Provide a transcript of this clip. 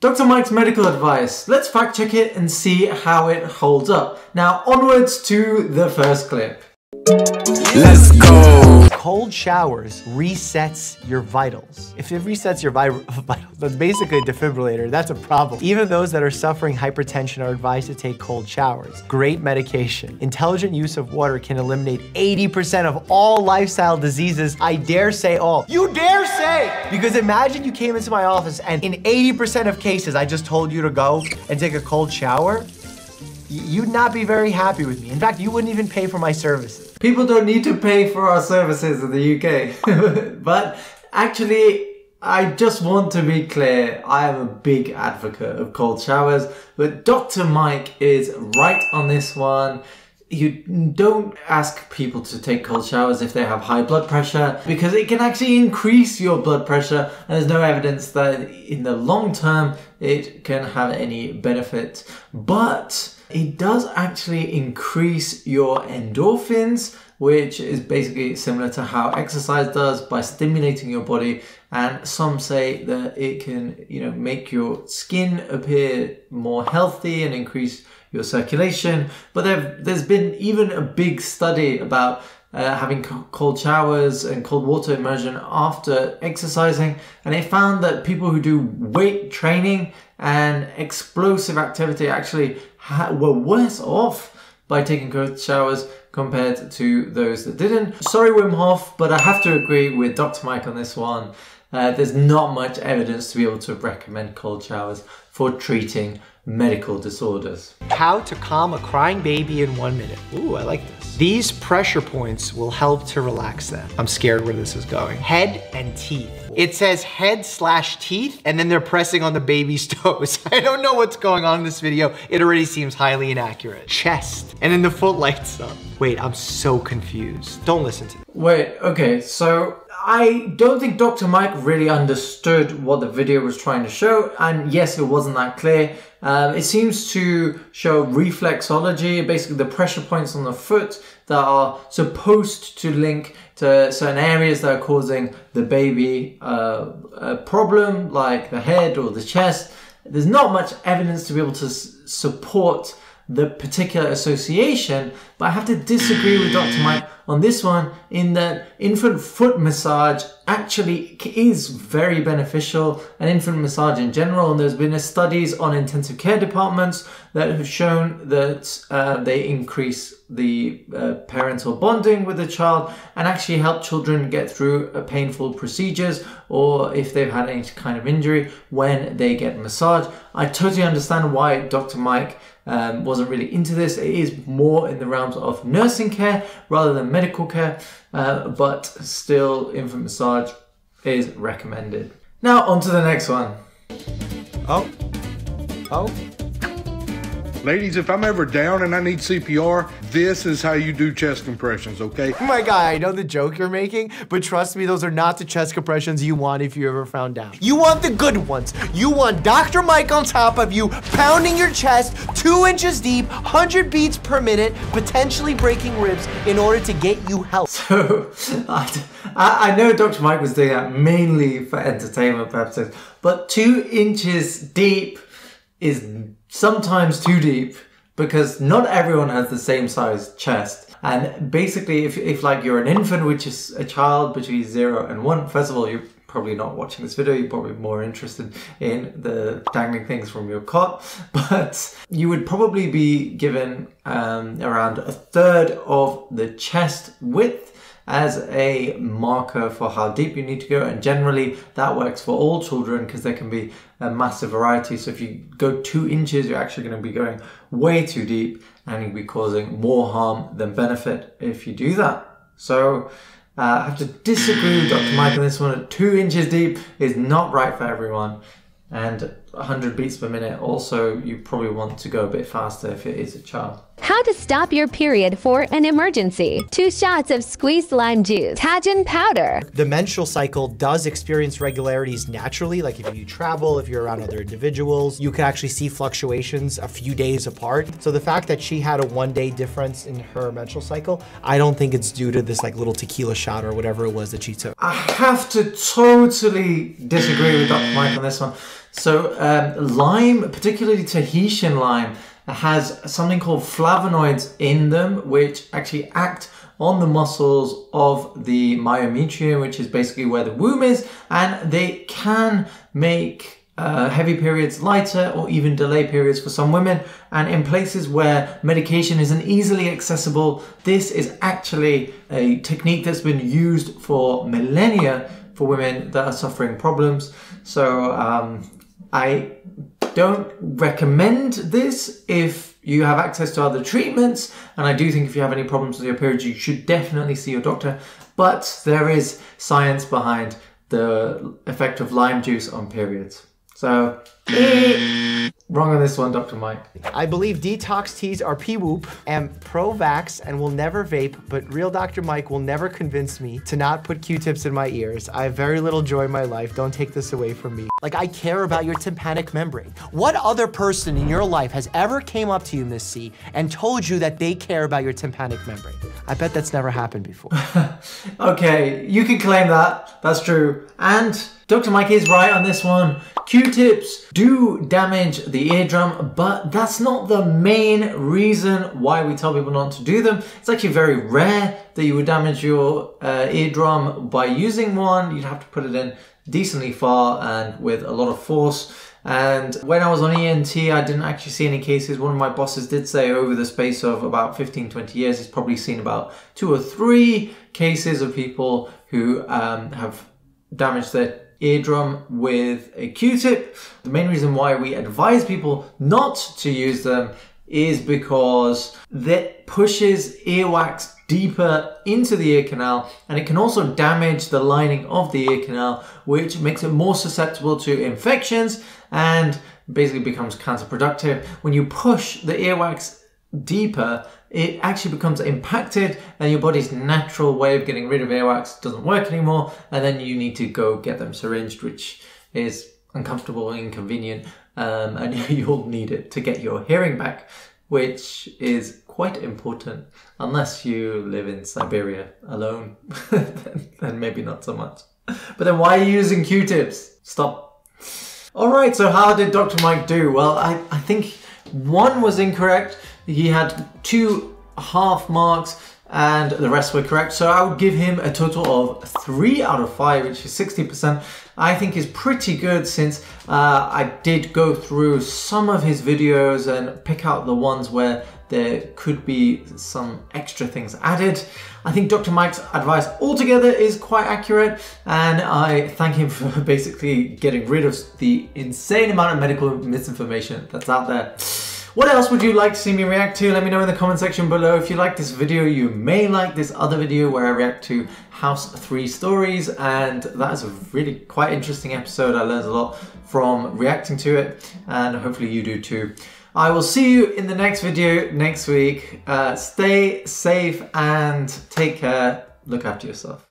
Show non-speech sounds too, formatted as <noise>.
Dr. Mike's medical advice. Let's fact check it and see how it holds up. Now, onwards to the first clip. Let's go. Cold showers resets your vitals. If it resets your vi <laughs> vitals, that's basically a defibrillator. That's a problem. Even those that are suffering hypertension are advised to take cold showers. Great medication. Intelligent use of water can eliminate 80% of all lifestyle diseases. I dare say all. You dare say! Because imagine you came into my office and in 80% of cases, I just told you to go and take a cold shower you'd not be very happy with me. In fact, you wouldn't even pay for my services. People don't need to pay for our services in the UK. <laughs> but actually, I just want to be clear, I am a big advocate of cold showers, but Dr. Mike is right on this one. You don't ask people to take cold showers if they have high blood pressure because it can actually increase your blood pressure and there's no evidence that in the long term it can have any benefit. But it does actually increase your endorphins, which is basically similar to how exercise does by stimulating your body. And some say that it can, you know, make your skin appear more healthy and increase your circulation. But there, there's been even a big study about uh, having cold showers and cold water immersion after exercising, and it found that people who do weight training and explosive activity actually were worse off by taking cold showers compared to those that didn't. Sorry Wim Hof, but I have to agree with Dr. Mike on this one. Uh, there's not much evidence to be able to recommend cold showers for treating medical disorders. How to calm a crying baby in one minute. Ooh, I like this. These pressure points will help to relax them. I'm scared where this is going. Head and teeth. It says head slash teeth, and then they're pressing on the baby's <laughs> toes. I don't know what's going on in this video. It already seems highly inaccurate. Chest, and then the foot lights up. Wait, I'm so confused. Don't listen to me. Wait, okay, so I don't think Dr. Mike really understood what the video was trying to show, and yes, it wasn't that clear. Um, it seems to show reflexology, basically the pressure points on the foot that are supposed to link to certain areas that are causing the baby uh, a problem, like the head or the chest. There's not much evidence to be able to support the particular association, but I have to disagree with Dr. Mike on this one in that infant foot massage actually is very beneficial and infant massage in general. And there's been studies on intensive care departments that have shown that uh, they increase the uh, parental bonding with the child and actually help children get through painful procedures or if they've had any kind of injury when they get massage. I totally understand why Dr. Mike um, wasn't really into this. It is more in the realms of nursing care rather than medical care, uh, but still infant massage is recommended. Now on to the next one. Oh, oh. Ladies, if I'm ever down and I need CPR, this is how you do chest compressions, okay? Oh my God, I know the joke you're making, but trust me, those are not the chest compressions you want if you ever found out. You want the good ones. You want Dr. Mike on top of you, pounding your chest two inches deep, 100 beats per minute, potentially breaking ribs in order to get you help. So, <laughs> I, I know Dr. Mike was doing that mainly for entertainment purposes, but two inches deep is sometimes too deep because not everyone has the same size chest. And basically, if, if like you're an infant, which is a child between zero and one, first of all, you're probably not watching this video, you're probably more interested in the dangling things from your cot, <laughs> but you would probably be given um, around a third of the chest width as a marker for how deep you need to go and generally that works for all children because there can be a massive variety so if you go two inches you're actually going to be going way too deep and you'll be causing more harm than benefit if you do that so uh, I have to disagree with Dr. Mike on this one. Two inches deep is not right for everyone and 100 beats per minute also you probably want to go a bit faster if it is a child. How to stop your period for an emergency. Two shots of squeezed lime juice. Tajin powder. The menstrual cycle does experience regularities naturally, like if you travel, if you're around other individuals, you can actually see fluctuations a few days apart. So the fact that she had a one day difference in her menstrual cycle, I don't think it's due to this like little tequila shot or whatever it was that she took. I have to totally disagree with Dr. Mike on this one. So um, lime, particularly Tahitian lime, has something called flavonoids in them, which actually act on the muscles of the myometrium, which is basically where the womb is, and they can make uh, heavy periods lighter or even delay periods for some women. And in places where medication isn't easily accessible, this is actually a technique that's been used for millennia for women that are suffering problems. So um, I don't recommend this if you have access to other treatments. And I do think if you have any problems with your periods, you should definitely see your doctor. But there is science behind the effect of lime juice on periods. So, wrong on this one, Dr. Mike. I believe detox teas are pee-whoop and pro-vax and will never vape, but real Dr. Mike will never convince me to not put Q-tips in my ears. I have very little joy in my life. Don't take this away from me. Like, I care about your tympanic membrane. What other person in your life has ever came up to you, Miss C, and told you that they care about your tympanic membrane? I bet that's never happened before. <laughs> okay, you can claim that. That's true. And Dr. Mike is right on this one. Q-tips do damage the eardrum, but that's not the main reason why we tell people not to do them. It's actually very rare that you would damage your uh, eardrum by using one. You'd have to put it in decently far and with a lot of force. And when I was on ENT, I didn't actually see any cases. One of my bosses did say over the space of about 15, 20 years, he's probably seen about two or three cases of people who um, have damaged their eardrum with a Q-tip. The main reason why we advise people not to use them is because that pushes earwax deeper into the ear canal and it can also damage the lining of the ear canal which makes it more susceptible to infections and basically becomes counterproductive. When you push the earwax deeper it actually becomes impacted and your body's natural way of getting rid of earwax doesn't work anymore and then you need to go get them syringed which is uncomfortable and inconvenient um, and <laughs> you'll need it to get your hearing back which is quite important. Unless you live in Siberia alone <laughs> then maybe not so much. But then why are you using q-tips? Stop. All right so how did Dr. Mike do? Well I, I think one was incorrect he had two half marks and the rest were correct. So I would give him a total of three out of five, which is 60%. I think is pretty good since uh, I did go through some of his videos and pick out the ones where there could be some extra things added. I think Dr. Mike's advice altogether is quite accurate and I thank him <laughs> for basically getting rid of the insane amount of medical misinformation that's out there. What else would you like to see me react to? Let me know in the comment section below. If you like this video, you may like this other video where I react to House 3 Stories and that is a really quite interesting episode. I learned a lot from reacting to it and hopefully you do too. I will see you in the next video next week. Uh, stay safe and take care. Look after yourself.